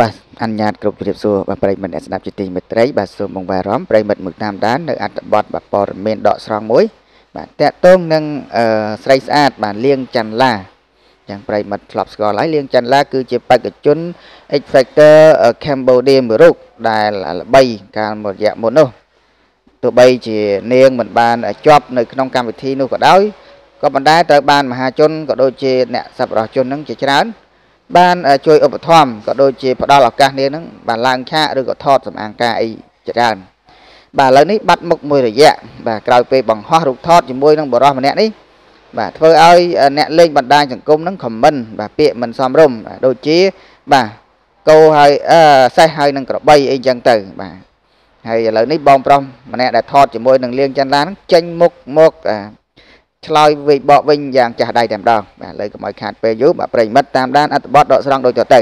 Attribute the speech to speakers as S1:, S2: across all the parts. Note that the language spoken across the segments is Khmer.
S1: បាទអនុញ្ញាតគ្រប់ជម្រាបសួរបាទប្រិយមិត្តអ្នកស្ដាប់ជាទីមេត្រីបាទសូមបងបារម្ភប្រិយមិត្តមើលតាមដាននៅអត្ថបទបាទព័ត៌មានដកស្រង់មួយ បាទតកតងនឹងអឺស្រីស្អាត បាទលៀងច័ន្ទឡាយ៉ាងប្រិយមិត្តធ្លាប់ស្គាល់ហើយលៀងច័ន្ទឡាគឺជាបេក្ខជន X Factor Cambodia មួយរូបដែលល្បីកាលមួយរយៈមុននោះទោះបីជានាងមិនបានជាប់នៅក្នុងកម្មវិធីនោះក៏ដោយក៏ប៉ុន្តែត្រូវបានមហាជនក៏ដូចជាអ្នកសប្បុរសជននឹងជាច្រើន បានជួយឧបត្ថម្ភក៏ដូចជាផ្ដល់ឱកាសនេះនឹងបានឡើងឆាកឬក៏ថតសម្អាងការអីច្រើនបាទឥឡូវនេះបាត់មុខមួយរយៈបាទក្រោយពេលបង្ហោះរូបថតជាមួយនឹងបរិសម្នាក់នេះបាទធ្វើឲ្យអ្នកលេងបណ្ដាញសង្គមនឹងខមមិនបាទពាក្យមិនសមរម្យដូចជាបាទគោហើយអឺសេះហើយនឹងក្របីអីចឹងទៅបាទហើយឥឡូវនេះបងប្រុសម្នាក់ដែលថតជាមួយនឹងលៀងច័ន្ទឡានឹងចេញមុខមក ឆ្លើយវិបកវិញយ៉ាងចាស់ដៃតែម្ដងបាទឥឡូវកុំឲ្យខាតពេលយូរបាទប្រិមិត្តតាមដានអត្ថបទដកស្រង់ដូចតទៅ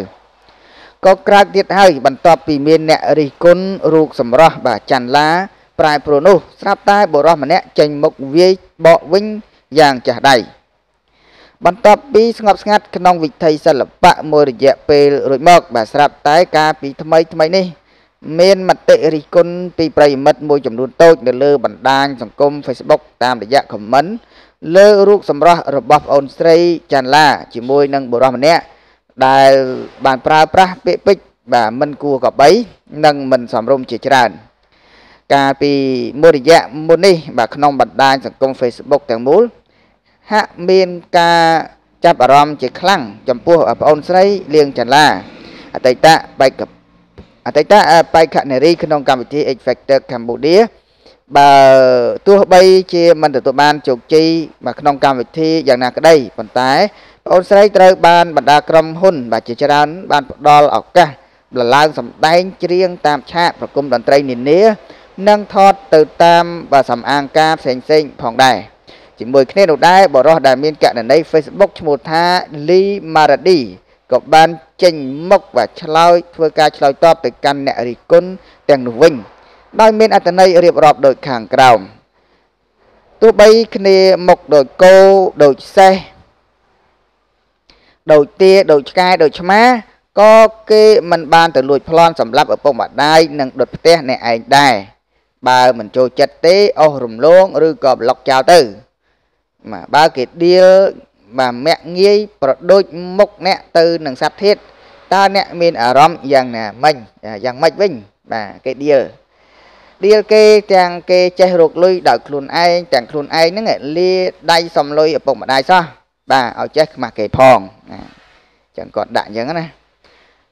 S1: ក៏ក្រើកទៀតហើយបន្ទាប់ពីមានអ្នករិះគន់រូបសម្រស់បាទច័ន្ទឡាប្រែប្រួលនោះស្រាប់តែបុរសម្នាក់ចេញមុខវាយបកវិញយ៉ាងចាស់ដៃបន្ទាប់ពីស្ងប់ស្ងាត់ក្នុងវិថីសិល្បៈមួយរយៈពេលរួចមកបាទស្រាប់តែការពីថ្មីថ្មីនេះ មានមតិរិះគន់ពីប្រិយមិត្តមួយចំនួនតូចនៅលើបណ្ដាញសង្គម Facebook តាមរយៈ comment លើរូបសម្រស់របស់ប្អូនស្រីចាន់ឡាជាមួយនឹងបុរសម្នាក់ដែលបានប្រើប្រាស់ពាក្យពេចន៍បាទមិនគួរកបីនិងមិនសមរម្យជាច្រើនកាលពីមួយរយៈមុននេះបាទក្នុងបណ្ដាញសង្គម Facebook ទាំងមូលហាក់មានការចាប់អារម្មណ៍ជាខ្លាំងចំពោះប្អូនស្រីលៀងចាន់ឡាអតីតបេក្ខ អតីតបេក្ខនារីក្នុងកម្មវិធី X Factor Cambodia បើទោះបីជាមិនទទួលបានជោគជ័យមកក្នុងកម្មវិធីយ៉ាងណាក្តីប៉ុន្តែប្អូនស្រីត្រូវបានបណ្ដាក្រុមហ៊ុនបាទជាច្រើនបានផ្ដល់ឱកាសលឡើងសម្ដែងច្រៀងតាមឆាកប្រគំតន្ត្រីនានានិងថតទៅតាមបាទសំអាងការផ្សេងផ្សេងផងដែរជាមួយគ្នានោះដែរបរិះដែលមានកណន័យ Facebook ឈ្មោះថា Lee Maradi ក៏បានចេញមុខបាទឆ្លើយធ្វើការឆ្លើយតបទៅកាន់អ្នករិះគន់ទាំងនោះវិញ ដោយមានអត្ថន័យរៀបរាប់ដូចខាងក្រោមទោះបីគ្នាមុខដូចគោដូចសេះដូចទាដូចឆ្កែដូចឆ្មាក៏គេមិនបានទៅលួចប្លន់សម្រាប់ឪពុកម្ដាយនិងដុតផ្ទះអ្នកឯងដែរបើមិនចូលចិត្តទេអស់រំលង ឬក៏ប្លុកចោលទៅបាទបើគេដៀល បាទមាក់ងាយប្រដូចមុខអ្នកទៅនឹងសត្វធាតតើអ្នកមានអារម្មណ៍យ៉ាងណាមិញយ៉ាងម៉េចវិញបាទគេដៀលដៀលគេទាំងគេចេះរកលុយដោយខ្លួនឯងទាំងខ្លួនឯងហ្នឹងលាដៃសំលុយឪពុកម្ដាយសោះបាទឲ្យចេះខ្មាស់គេផងណាចឹងគាត់ដាក់អញ្ចឹងណា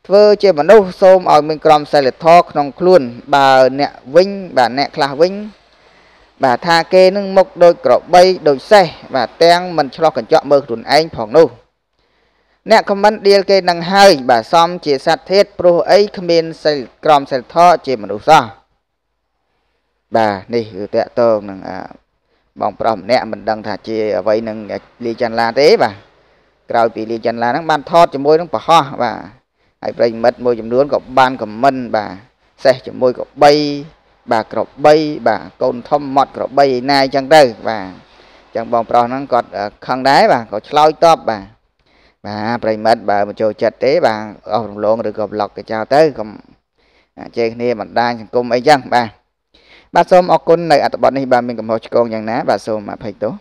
S1: ធ្វើជាមនុស្សសូមឲ្យមានក្រមសីលធម៌ក្នុងខ្លួនបើអ្នកវិញបាទអ្នកខ្លះវិញ បាទថាគេនឹងមុខដូចក្របីដូចសេះបាទទាំងមិនឆ្លោះកញ្ចក់មើលខ្លួនឯងផងនោះអ្នកខមមិនដៀលគេនឹងហើយបាទសំជាសត្វធាតព្រោះអីគ្មានសិលក្រមសិលធម៌ជាមនុស្សសោះបាទនេះគឺតកតងនឹងបងប្រុសម្នាក់មិនដឹងថាជាអ្វីនឹងលីចាន់ឡាទេបាទក្រោយពីលីចាន់ឡាហ្នឹងបានថតជាមួយនឹងប្រហោះបាទហើយប្រិមិត្តមួយចំនួនក៏បានខមមិនបាទសេះជាមួយក៏3 បាទក្របី បាទកូនធំម៉ត់ក្របីឯណាអញ្ចឹងទៅបាទអញ្ចឹងបងប្រុសហ្នឹងគាត់ខឹងដែរបាទក៏ឆ្លើយតបបាទបាទប្រិមិត្តបើមិនចូលចិត្តទេបាទអស់រំលងឬក៏ប្លុកទៅចោលទៅកុំជេរគ្នាបណ្ដាញសង្គមអីចឹងបាទបាទសូមអរគុណនៅអត្ថបទនេះបាទមានកំហុសឆ្គងយ៉ាងណាបាទសូមអភ័យទោស